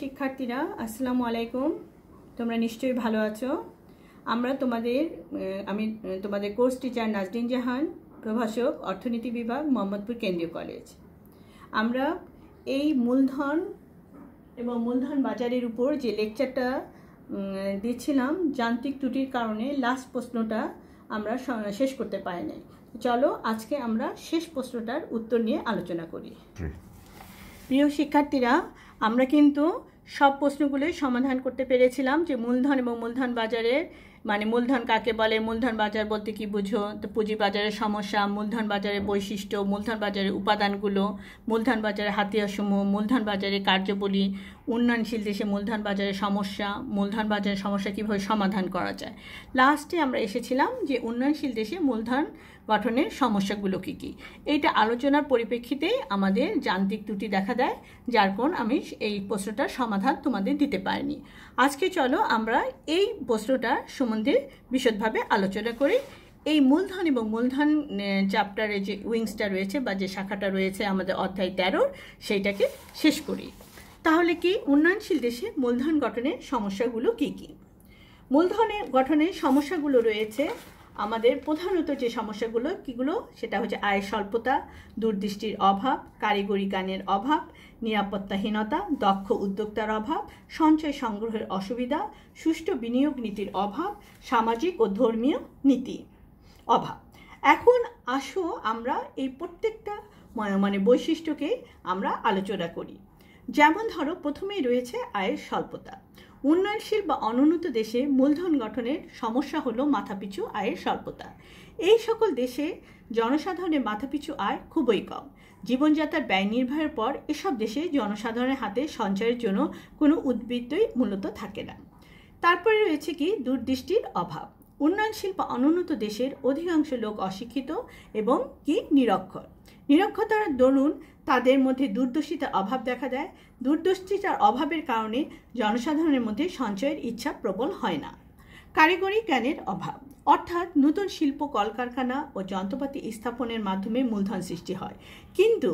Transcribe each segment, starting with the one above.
শিক্ষার্থীরা আসসালামু আলাইকুম। তোমরা নিশ্চয়ই ভালো আছো। আমরা তোমাদের আমি তোমাদের কোর্স টিচার নাজরিন জাহান প্রভাষক অর্থনীতি বিভাগ মোহাম্মদপুর কেন্দ্রীয় কলেজ। আমরা এই মূলধন এবং মূলধন বাজারের উপর যে লেকচারটা দিচ্ছিলাম যান্ত্রিক ত্রুটির কারণে লাস্ট প্রশ্নটা আমরা শেষ করতে পারি নাই চলো আজকে আমরা শেষ প্রশ্নটার উত্তর নিয়ে আলোচনা করি। প্রিয় শিক্ষার্থীরা আমরা কিন্তু সব প্রশ্নগুলোই সমাধান করতে পেরেছিলাম যে মূলধন এবং মূলধন বাজারের মানে মূলধন কাকে বলে, মূলধন বাজার বলতে কি বুঝো? তো পুঁজি বাজারের সমস্যা, মূলধন বাজারের বৈশিষ্ট্য, মূলধন বাজারের উপাদানগুলো, মূলধন বাজারের হাতিয়ারসমূহ, মূলধন বাজারের কার্যবলী, উন্নয়নশীল দেশে মূলধন বাজারের সমস্যা, মূলধন বাজারের সমস্যা কীভাবে সমাধান করা যায়? লাস্টে আমরা এসেছিলাম যে উন্নয়নশীল দেশে মূলধন গঠনের সমস্যাগুলো কী কী? এইটা আলোচনার পরিপ্রেক্ষিতে আমাদের যান্ত্রিক ত্রুটি দেখা দেয়, যার কোন আমি এই প্রশ্নটার সমাধান তোমাদের দিতে পারিনি। আজকে চলো আমরা এই প্রশ্নটার সম্বন্ধে বিশদভাবে আলোচনা করি। এই মূলধন এবং মূলধন চ্যাপ্টারে যে উইংসটা রয়েছে বা যে শাখাটা রয়েছে আমাদের অধ্যায় তেরোর সেইটাকে শেষ করি। তাহলে কি উন্নয়নশীল দেশে মূলধন গঠনের সমস্যাগুলো কি কি? মূলধনের গঠনের সমস্যাগুলো রয়েছে আমাদের প্রধানত যে সমস্যাগুলো, কীগুলো? সেটা হচ্ছে আয়ের স্বল্পতা, দূরদৃষ্টির অভাব, কারিগরি জ্ঞানের অভাব, নিরাপত্তাহীনতা, দক্ষ উদ্যোক্তার অভাব, সঞ্চয় সংগ্রহের অসুবিধা, সুষ্ঠু বিনিয়োগ নীতির অভাব, সামাজিক ও ধর্মীয় নীতি অভাব। এখন আসো আমরা এই প্রত্যেকটা মানে বৈশিষ্ট্যকে আমরা আলোচনা করি। যেমন ধরো, প্রথমেই রয়েছে আয়ের স্বল্পতা। উন্নয়নশীল বা অনুন্নত দেশে মূলধন গঠনের সমস্যা হলো মাথাপিছু আয়ের স্বল্পতা। এই সকল দেশে জনসাধারণের মাথাপিছু আয় খুবই কম। জীবনযাত্রার ব্যয় নির্বাহের পর এসব দেশে জনসাধারণের হাতে সঞ্চয়ের জন্য কোনো উদ্বৃত্তই মূলত থাকে না। তারপরে রয়েছে কি, দূরদৃষ্টির অভাব। উন্নয়নশীল বা অনুন্নত দেশের অধিকাংশ লোক অশিক্ষিত এবং কি নিরক্ষর। নিরক্ষতার দরুন তাদের মধ্যে দূরদর্শিতার অভাব দেখা দেয়। দূরদর্শিতার অভাবের কারণে জনসাধারণের মধ্যে সঞ্চয়ের ইচ্ছা প্রবল হয় না। কারিগরি জ্ঞানের অভাব, অর্থাৎ নতুন শিল্প কলকারখানা ও যন্ত্রপাতি স্থাপনের মাধ্যমে মূলধন সৃষ্টি হয়। কিন্তু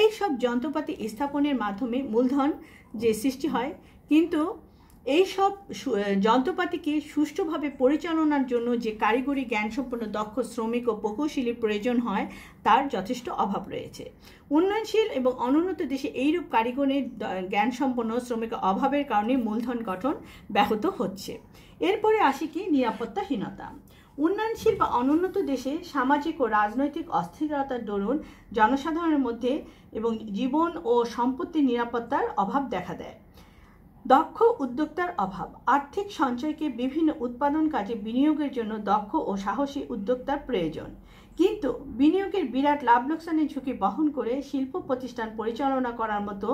এই সব যন্ত্রপাতি স্থাপনের মাধ্যমে মূলধন যে সৃষ্টি হয়, কিন্তু এই সব যন্ত্রপাতিকে সুষ্ঠুভাবে পরিচালনার জন্য যে কারিগরি জ্ঞানসম্পন্ন, দক্ষ শ্রমিক ও প্রকৌশলীর প্রয়োজন হয়, তার যথেষ্ট অভাব রয়েছে। উন্নয়নশীল এবং অনুন্নত দেশে এইরূপ কারিগরের জ্ঞানসম্পন্ন শ্রমিকের অভাবের কারণে মূলধন গঠন ব্যাহত হচ্ছে। এরপরে আসি কি? নিরাপত্তাহীনতা। উন্নয়নশীল বা অনুন্নত দেশে সামাজিক ও রাজনৈতিক অস্থিরতার দরুন জনসাধারণের মধ্যে এবং জীবন ও সম্পত্তির নিরাপত্তার অভাব দেখা দেয়। দক্ষ উদ্যোক্তার অভাব। আর্থিক সঞ্চয়কে বিভিন্ন উৎপাদন কাজে বিনিয়োগের জন্য দক্ষ ও সাহসী উদ্যোক্তার প্রয়োজন। কিন্তু বিনিয়োগের বিরাট লাভ লোকসানের ঝুঁকি বহন করে শিল্প প্রতিষ্ঠান পরিচালনা করার মতো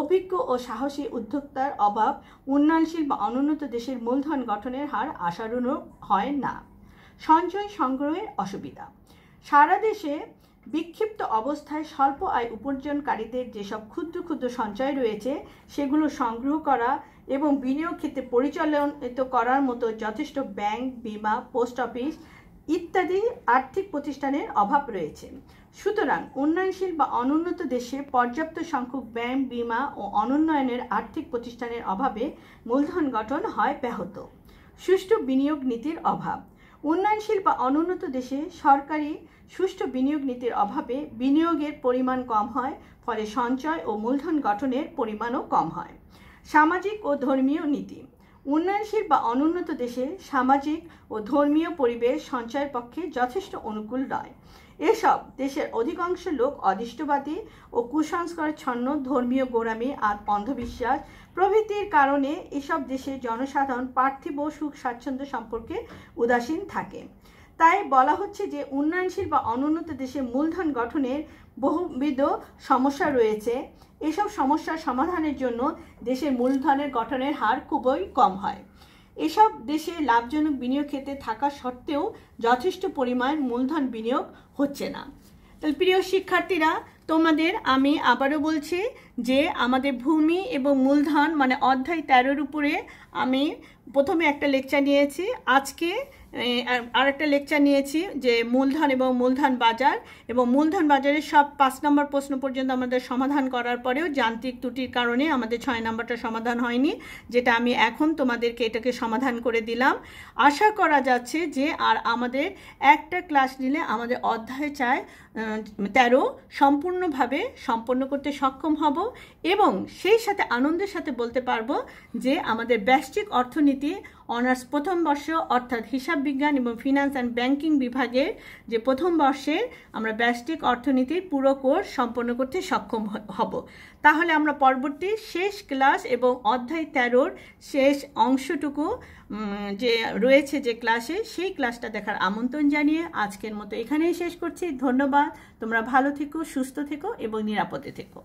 অভিজ্ঞ ও সাহসী উদ্যোক্তার অভাব উন্নয়নশীল বা অনুন্নত দেশের মূলধন গঠনের হার আশানুরূপ হয় না। সঞ্চয় সংগ্রহের অসুবিধা। সারা দেশে বিক্ষিপ্ত অবস্থায় স্বল্প আয় উপার্জনকারীদের যেসব ক্ষুদ্র ক্ষুদ্র সঞ্চয় রয়েছে, সেগুলো সংগ্রহ করা এবং বিনিয়োগ ক্ষেত্রে পরিচালিত করার মতো যথেষ্ট ব্যাংক, বিমা, পোস্ট অফিস ইত্যাদি আর্থিক প্রতিষ্ঠানের অভাব রয়েছে। সুতরাং উন্নয়নশীল বা অনুন্নত দেশে পর্যাপ্ত সংখ্যক ব্যাংক, বিমা ও অনুন্নয়নের আর্থিক প্রতিষ্ঠানের অভাবে মূলধন গঠন হয় ব্যাহত। সুষ্ঠু বিনিয়োগ নীতির অভাব। উন্নয়নশীল বা অনুন্নত দেশে সরকারি সুষ্ঠু বিনিয়োগ নীতির অভাবে বিনিয়োগের পরিমাণ কম হয়, ফলে সঞ্চয় ও মূলধন গঠনের পরিমাণও কম হয়। সামাজিক ও ধর্মীয় নীতি। উন্নয়নশীল বা অনুন্নত দেশে সামাজিক ও ধর্মীয় পরিবেশ সঞ্চয়ের পক্ষে যথেষ্ট অনুকূল নয়। এসব দেশের অধিকাংশ লোক অদৃষ্টবাদী ও কুসংস্কার ছন্ন ধর্মীয় গোড়ামি আর অন্ধবিশ্বাস প্রভৃতির কারণে এসব দেশে জনসাধারণ পার্থিব সুখ স্বাচ্ছন্দ্য সম্পর্কে উদাসীন থাকে। তাই বলা হচ্ছে যে উন্নয়নশীল বা অনুন্নত দেশে মূলধন গঠনের বহুবিধ সমস্যা রয়েছে। এসব সমস্যার সমাধানের জন্য দেশের মূলধনের গঠনের হার খুবই কম হয়। এসব দেশে লাভজনক বিনিয়োগ ক্ষেত্রে থাকা সত্ত্বেও যথেষ্ট পরিমাণ মূলধন বিনিয়োগ হচ্ছে না। তাহলে প্রিয় শিক্ষার্থীরা, তোমাদের আমি আবারও বলছি যে আমাদের ভূমি এবং মূলধন মানে অধ্যায় তেরোর উপরে আমি প্রথমে একটা লেকচার নিয়েছি। আজকে আরেকটা লেকচার নিয়েছি যে মূলধন এবং মূলধন বাজার এবং মূলধন বাজারের সব পাঁচ নম্বর প্রশ্ন পর্যন্ত আমাদের সমাধান করার পরেও যান্ত্রিক ত্রুটির কারণে আমাদের ছয় নম্বরটা সমাধান হয়নি, যেটা আমি এখন তোমাদেরকে এটাকে সমাধান করে দিলাম। আশা করা যাচ্ছে যে আর আমাদের একটা ক্লাস নিলে আমাদের অধ্যায় চায় তেরো সম্পূর্ণভাবে সম্পন্ন করতে সক্ষম হব এবং সেই সাথে আনন্দের সাথে বলতে পারব যে আমাদের ব্যষ্টিক অর্থনীতি অনার্স প্রথম বর্ষ অর্থাৎ হিসাব বিজ্ঞান এবং ফিনান্স অ্যান্ড ব্যাংকিং বিভাগের যে প্রথম বর্ষের আমরা ব্যষ্টিক অর্থনীতির পুরো কোর্স সম্পন্ন করতে সক্ষম হব। তাহলে আমরা পরবর্তী শেষ ক্লাস এবং অধ্যায় তেরোর শেষ অংশটুকু যে রয়েছে যে ক্লাসে, সেই ক্লাসটা দেখার আমন্ত্রণ জানিয়ে আজকের মতো এখানেই শেষ করছি। ধন্যবাদ। তোমরা ভালো থেকো, সুস্থ থেকো এবং নিরাপদে থেকো।